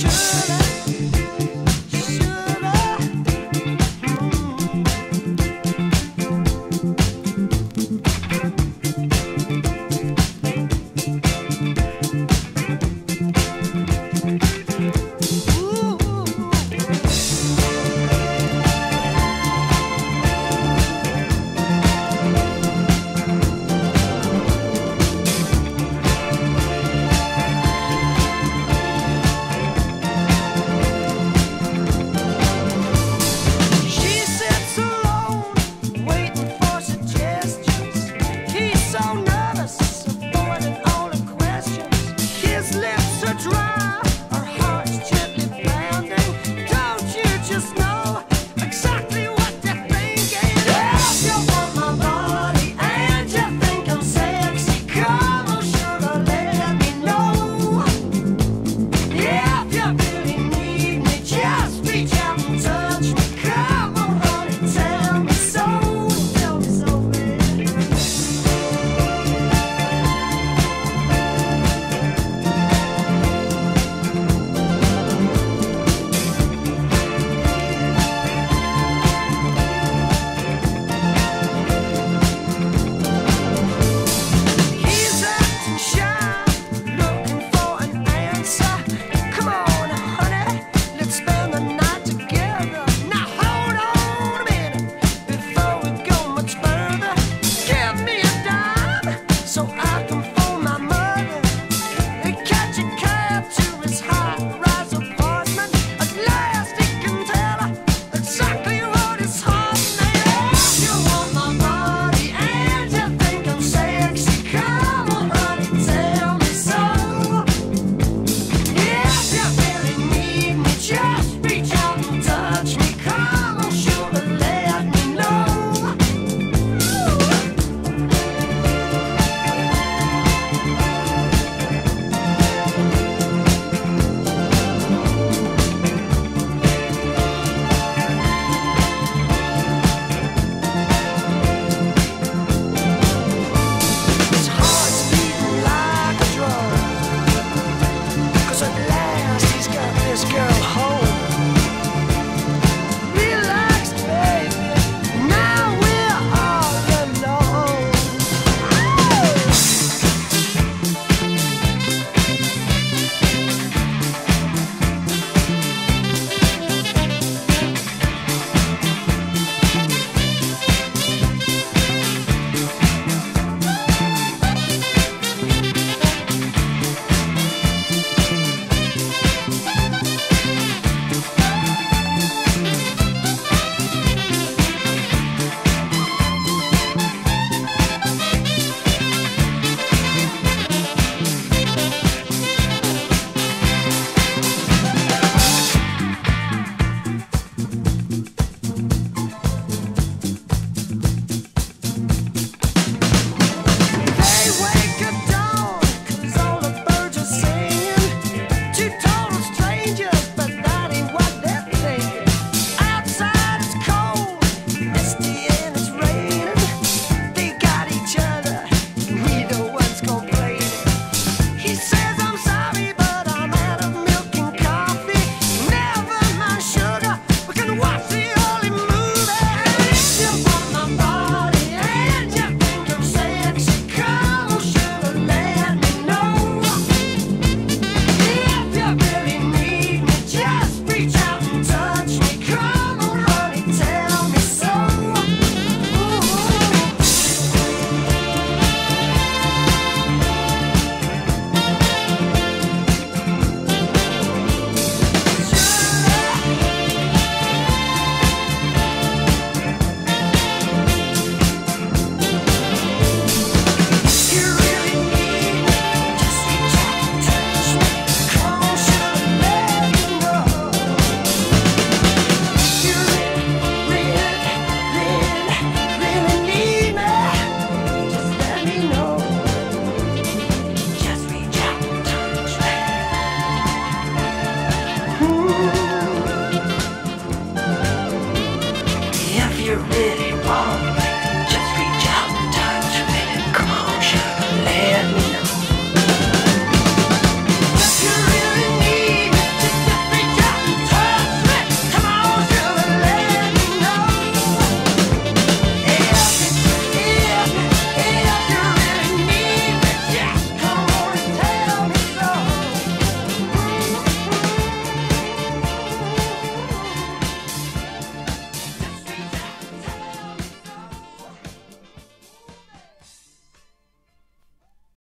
dry.